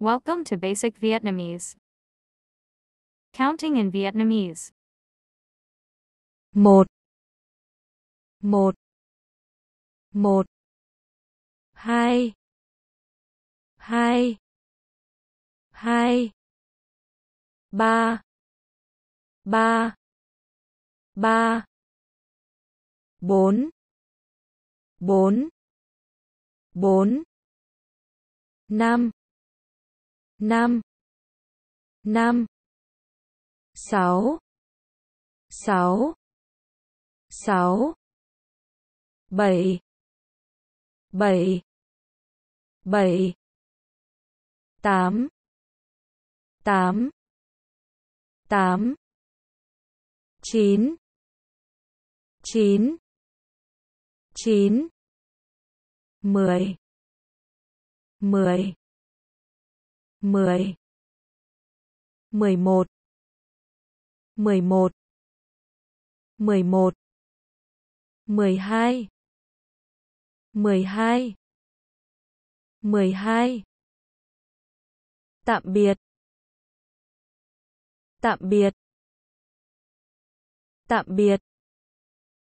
Welcome to Basic Vietnamese. Counting in Vietnamese. Một, một, một, hai, hai, hai, ba, ba, ba, bốn, bốn, bốn, năm. Năm năm, sáu sáu sáu, bảy bảy bảy, tám tám tám, chín chín chín, mười mười mười mười một mười một mười một, mười hai mười hai mười hai. Tạm biệt. Tạm biệt. Tạm biệt.